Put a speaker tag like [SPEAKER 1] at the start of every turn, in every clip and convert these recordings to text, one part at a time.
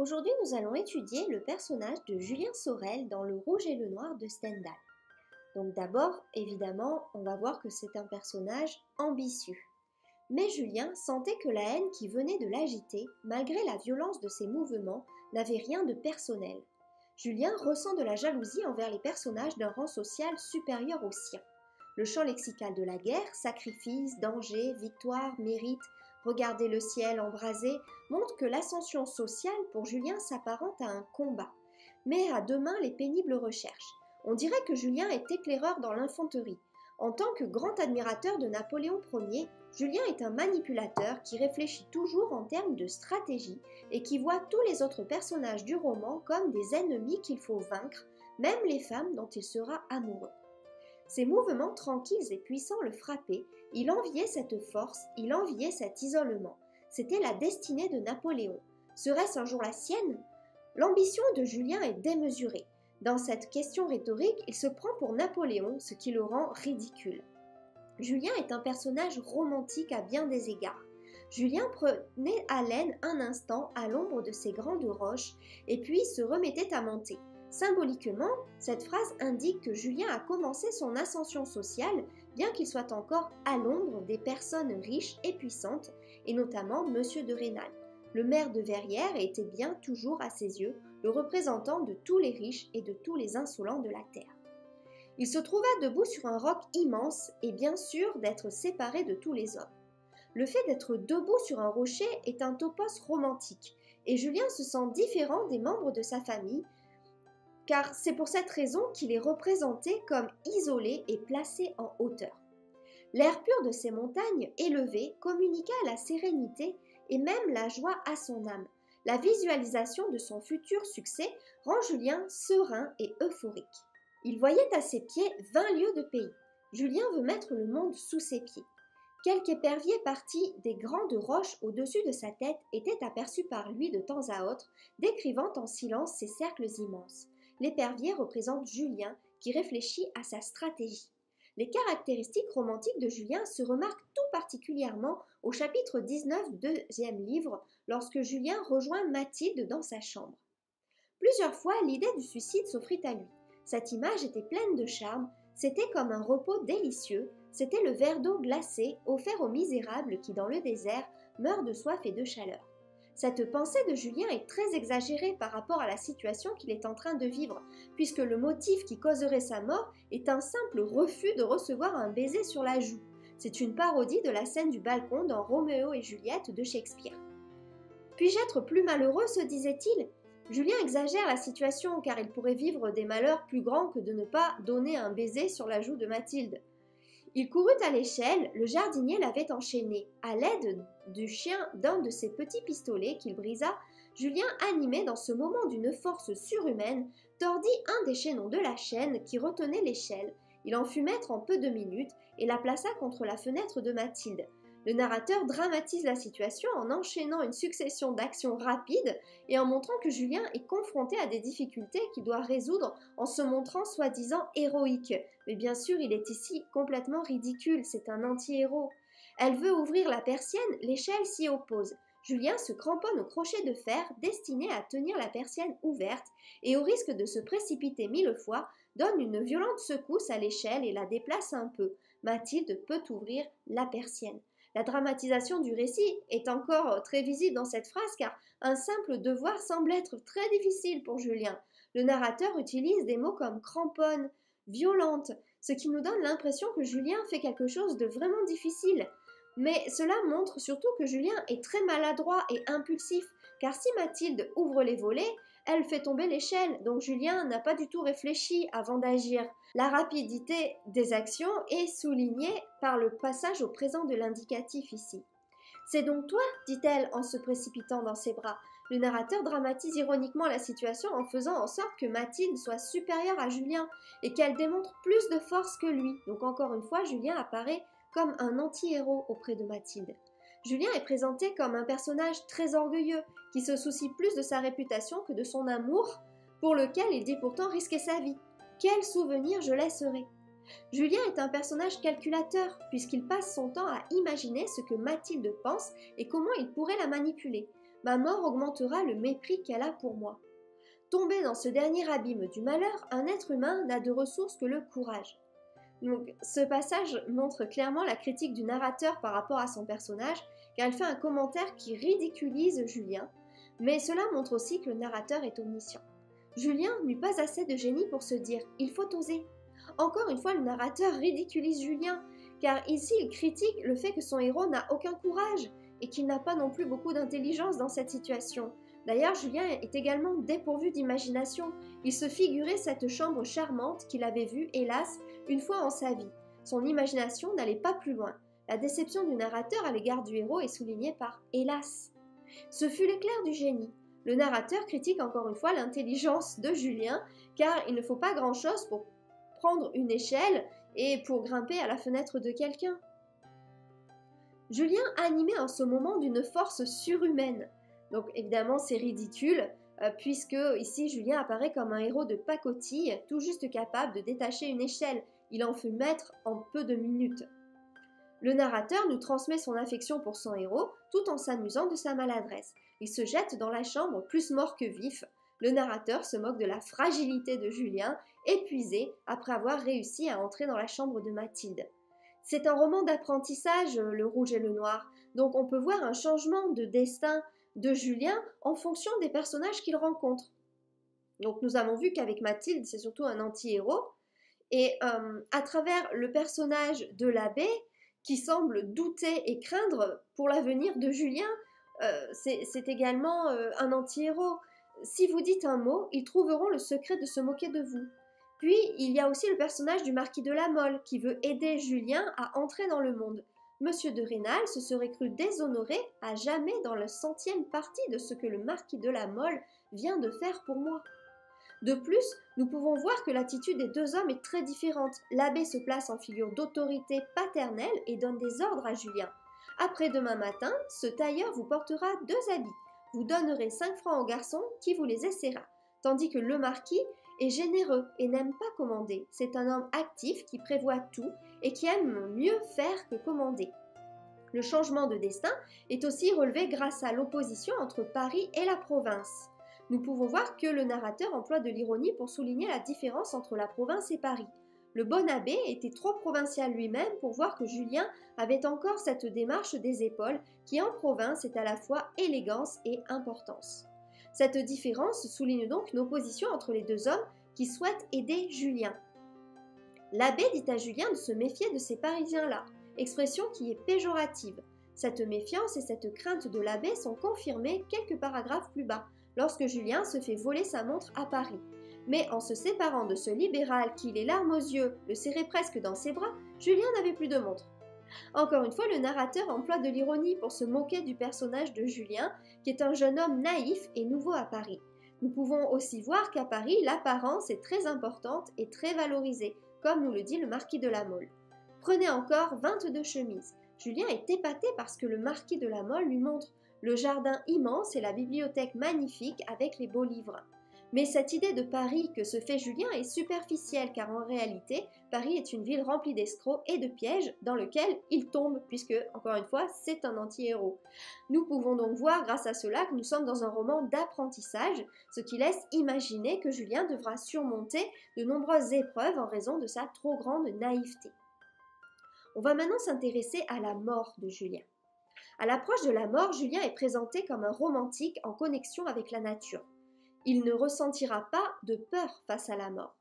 [SPEAKER 1] Aujourd'hui, nous allons étudier le personnage de Julien Sorel dans Le Rouge et le Noir de Stendhal. Donc d'abord, évidemment, on va voir que c'est un personnage ambitieux. Mais Julien sentait que la haine qui venait de l'agiter, malgré la violence de ses mouvements, n'avait rien de personnel. Julien ressent de la jalousie envers les personnages d'un rang social supérieur au sien. Le champ lexical de la guerre, sacrifice, danger, victoire, mérite, regarder le ciel embrasé, montre que l'ascension sociale pour Julien s'apparente à un combat, mais à demain les pénibles recherches. On dirait que Julien est éclaireur dans l'infanterie. En tant que grand admirateur de Napoléon Ier, Julien est un manipulateur qui réfléchit toujours en termes de stratégie et qui voit tous les autres personnages du roman comme des ennemis qu'il faut vaincre, même les femmes dont il sera amoureux. Ses mouvements tranquilles et puissants le frappaient, il enviait cette force, il enviait cet isolement. C'était la destinée de Napoléon. Serait-ce un jour la sienne? L'ambition de Julien est démesurée. Dans cette question rhétorique, il se prend pour Napoléon, ce qui le rend ridicule. Julien est un personnage romantique à bien des égards. Julien prenait haleine un instant à l'ombre de ces grandes roches et puis se remettait à monter. Symboliquement, cette phrase indique que Julien a commencé son ascension sociale, bien qu'il soit encore à l'ombre des personnes riches et puissantes, et notamment Monsieur de Rênal. Le maire de Verrières était bien toujours à ses yeux le représentant de tous les riches et de tous les insolents de la terre. Il se trouva debout sur un roc immense et bien sûr d'être séparé de tous les hommes. Le fait d'être debout sur un rocher est un topos romantique, et Julien se sent différent des membres de sa famille, car c'est pour cette raison qu'il est représenté comme isolé et placé en hauteur. L'air pur de ces montagnes élevées communiqua la sérénité et même la joie à son âme. La visualisation de son futur succès rend Julien serein et euphorique. Il voyait à ses pieds vingt lieues de pays. Julien veut mettre le monde sous ses pieds. Quelque épervier parti des grandes roches au-dessus de sa tête était aperçu par lui de temps à autre, décrivant en silence ces cercles immenses l'épervier représente Julien qui réfléchit à sa stratégie. Les caractéristiques romantiques de Julien se remarquent tout particulièrement au chapitre 19 du deuxième livre, lorsque Julien rejoint Mathilde dans sa chambre. Plusieurs fois, l'idée du suicide s'offrit à lui. Cette image était pleine de charme, c'était comme un repos délicieux, c'était le verre d'eau glacée offert aux misérables qui, dans le désert, meurent de soif et de chaleur. Cette pensée de Julien est très exagérée par rapport à la situation qu'il est en train de vivre, puisque le motif qui causerait sa mort est un simple refus de recevoir un baiser sur la joue. C'est une parodie de la scène du balcon dans Roméo et Juliette de Shakespeare. Puis-je être plus malheureux se disait-il? Julien exagère la situation car il pourrait vivre des malheurs plus grands que de ne pas donner un baiser sur la joue de Mathilde. Il courut à l'échelle, le jardinier l'avait enchaîné. À l'aide du chien d'un de ses petits pistolets qu'il brisa, Julien, animé dans ce moment d'une force surhumaine, tordit un des chaînons de la chaîne qui retenait l'échelle. Il en fut maître en peu de minutes et la plaça contre la fenêtre de Mathilde. Le narrateur dramatise la situation en enchaînant une succession d'actions rapides et en montrant que Julien est confronté à des difficultés qu'il doit résoudre en se montrant soi-disant héroïque. Mais bien sûr, il est ici complètement ridicule, c'est un anti-héros. Elle veut ouvrir la persienne, l'échelle s'y oppose. Julien se cramponne au crochet de fer destiné à tenir la persienne ouverte et au risque de se précipiter mille fois, donne une violente secousse à l'échelle et la déplace un peu. Mathilde peut ouvrir la persienne. La dramatisation du récit est encore euh, très visible dans cette phrase car un simple devoir semble être très difficile pour Julien. Le narrateur utilise des mots comme cramponne, violente, ce qui nous donne l'impression que Julien fait quelque chose de vraiment difficile. Mais cela montre surtout que Julien est très maladroit et impulsif, car si Mathilde ouvre les volets, elle fait tomber l'échelle, donc Julien n'a pas du tout réfléchi avant d'agir. La rapidité des actions est soulignée par le passage au présent de l'indicatif ici. C'est donc toi, dit-elle en se précipitant dans ses bras. Le narrateur dramatise ironiquement la situation en faisant en sorte que Mathilde soit supérieure à Julien et qu'elle démontre plus de force que lui. Donc encore une fois, Julien apparaît comme un anti-héros auprès de Mathilde. Julien est présenté comme un personnage très orgueilleux, qui se soucie plus de sa réputation que de son amour, pour lequel il dit pourtant risquer sa vie. Quel souvenir je laisserai Julien est un personnage calculateur, puisqu'il passe son temps à imaginer ce que Mathilde pense et comment il pourrait la manipuler. ma mort augmentera le mépris qu'elle a pour moi. Tombé dans ce dernier abîme du malheur, un être humain n'a de ressources que le courage. Donc, ce passage montre clairement la critique du narrateur par rapport à son personnage, car elle fait un commentaire qui ridiculise Julien, mais cela montre aussi que le narrateur est omniscient. Julien n'eut pas assez de génie pour se dire il faut oser. Encore une fois, le narrateur ridiculise Julien, car ici il critique le fait que son héros n'a aucun courage et qu'il n'a pas non plus beaucoup d'intelligence dans cette situation. D'ailleurs, Julien est également dépourvu d'imagination. Il se figurait cette chambre charmante qu'il avait vue, hélas, une fois en sa vie. Son imagination n'allait pas plus loin. La déception du narrateur à l'égard du héros est soulignée par hélas. Ce fut l'éclair du génie. Le narrateur critique encore une fois l'intelligence de Julien, car il ne faut pas grand-chose pour prendre une échelle et pour grimper à la fenêtre de quelqu'un. Julien animé en ce moment d'une force surhumaine. Donc évidemment c'est ridicule, euh, puisque ici Julien apparaît comme un héros de pacotille, tout juste capable de détacher une échelle. Il en fut maître en peu de minutes. Le narrateur nous transmet son affection pour son héros tout en s'amusant de sa maladresse. Il se jette dans la chambre plus mort que vif. Le narrateur se moque de la fragilité de Julien, épuisé après avoir réussi à entrer dans la chambre de Mathilde. C'est un roman d'apprentissage, Le Rouge et le Noir, donc on peut voir un changement de destin de Julien en fonction des personnages qu'il rencontre. Donc nous avons vu qu'avec Mathilde, c'est surtout un anti-héros, et euh, à travers le personnage de l'abbé, qui semble douter et craindre pour l'avenir de Julien, euh, c'est également euh, un anti-héros. Si vous dites un mot, ils trouveront le secret de se moquer de vous. Puis, il y a aussi le personnage du marquis de la Mole, qui veut aider Julien à entrer dans le monde. Monsieur de Rênal se serait cru déshonoré à jamais dans la centième partie de ce que le marquis de la Mole vient de faire pour moi. De plus, nous pouvons voir que l'attitude des deux hommes est très différente. L'abbé se place en figure d'autorité paternelle et donne des ordres à Julien. Après-demain matin, ce tailleur vous portera deux habits. Vous donnerez cinq francs au garçon qui vous les essaiera. Tandis que le marquis généreux et n'aime pas commander. C'est un homme actif qui prévoit tout et qui aime mieux faire que commander. Le changement de destin est aussi relevé grâce à l'opposition entre Paris et la province nous pouvons voir que le narrateur emploie de l'ironie pour souligner la différence entre la province et Paris. Le bon abbé était trop provincial lui-même pour voir que Julien avait encore cette démarche des épaules qui en province est à la fois élégance et importance. Cette différence souligne donc une opposition entre les deux hommes qui souhaitent aider Julien. L'abbé dit à Julien de se méfier de ces Parisiens-là, expression qui est péjorative. Cette méfiance et cette crainte de l'abbé sont confirmées quelques paragraphes plus bas, lorsque Julien se fait voler sa montre à Paris. Mais en se séparant de ce libéral qui, les larmes aux yeux, le serrait presque dans ses bras, Julien n'avait plus de montre. Encore une fois, le narrateur emploie de l'ironie pour se moquer du personnage de Julien, qui est un jeune homme naïf et nouveau à Paris. Nous pouvons aussi voir qu'à Paris, l'apparence est très importante et très valorisée, comme nous le dit le marquis de la Mole. Prenez encore 22 chemises. Julien est épaté parce que le marquis de la Mole lui montre le jardin immense et la bibliothèque magnifique avec les beaux livres. Mais cette idée de Paris que se fait Julien est superficielle car en réalité, Paris est une ville remplie d'escrocs et de pièges dans lequel il tombe puisque, encore une fois, c'est un anti-héros. Nous pouvons donc voir grâce à cela que nous sommes dans un roman d'apprentissage, ce qui laisse imaginer que Julien devra surmonter de nombreuses épreuves en raison de sa trop grande naïveté. On va maintenant s'intéresser à la mort de Julien. À l'approche de la mort, Julien est présenté comme un romantique en connexion avec la nature. Il ne ressentira pas de peur face à la mort.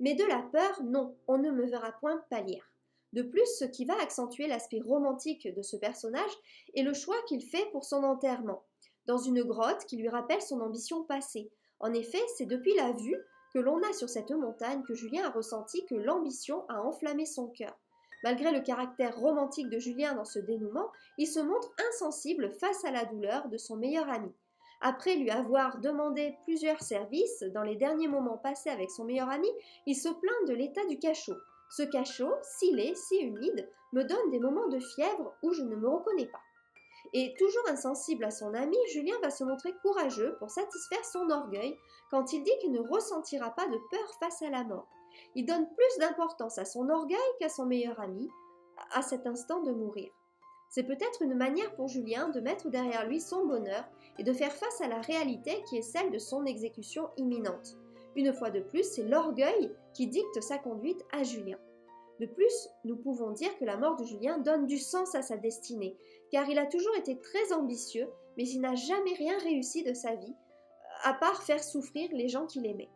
[SPEAKER 1] Mais de la peur, non, on ne me verra point pâlir. De plus, ce qui va accentuer l'aspect romantique de ce personnage est le choix qu'il fait pour son enterrement, dans une grotte qui lui rappelle son ambition passée. En effet, c'est depuis la vue que l'on a sur cette montagne que Julien a ressenti que l'ambition a enflammé son cœur. Malgré le caractère romantique de Julien dans ce dénouement, il se montre insensible face à la douleur de son meilleur ami. Après lui avoir demandé plusieurs services dans les derniers moments passés avec son meilleur ami, il se plaint de l'état du cachot. Ce cachot, si laid, si humide, me donne des moments de fièvre où je ne me reconnais pas. Et toujours insensible à son ami, Julien va se montrer courageux pour satisfaire son orgueil quand il dit qu'il ne ressentira pas de peur face à la mort. Il donne plus d'importance à son orgueil qu'à son meilleur ami, à cet instant de mourir. C'est peut-être une manière pour Julien de mettre derrière lui son bonheur et de faire face à la réalité qui est celle de son exécution imminente. Une fois de plus, c'est l'orgueil qui dicte sa conduite à Julien. De plus, nous pouvons dire que la mort de Julien donne du sens à sa destinée, car il a toujours été très ambitieux, mais il n'a jamais rien réussi de sa vie, à part faire souffrir les gens qu'il aimait.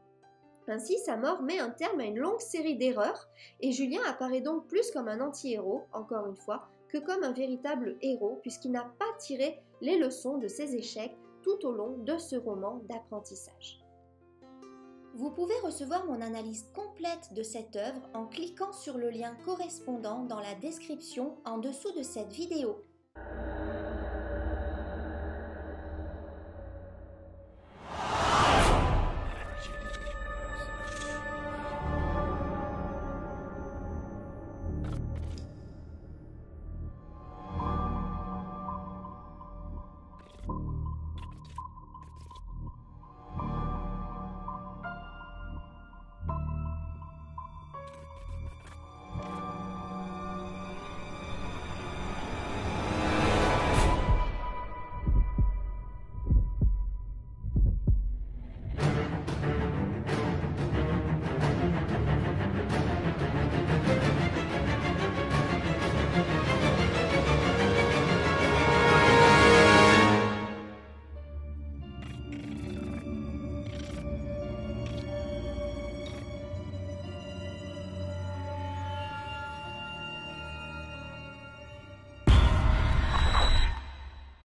[SPEAKER 1] Ainsi, sa mort met un terme à une longue série d'erreurs, et Julien apparaît donc plus comme un anti-héros, encore une fois, que comme un véritable héros, puisqu'il n'a pas tiré les leçons de ses échecs tout au long de ce roman d'apprentissage.
[SPEAKER 2] Vous pouvez recevoir mon analyse complète de cette œuvre en cliquant sur le lien correspondant dans la description en dessous de cette vidéo.